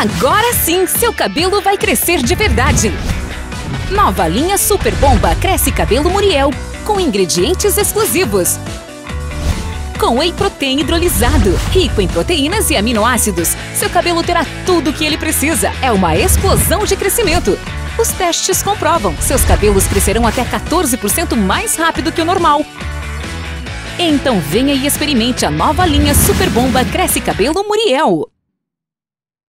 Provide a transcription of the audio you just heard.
Agora sim, seu cabelo vai crescer de verdade. Nova linha Super Bomba Cresce Cabelo Muriel, com ingredientes exclusivos. Com whey protein hidrolisado, rico em proteínas e aminoácidos, seu cabelo terá tudo o que ele precisa. É uma explosão de crescimento. Os testes comprovam, seus cabelos crescerão até 14% mais rápido que o normal. Então venha e experimente a nova linha Super Bomba Cresce Cabelo Muriel.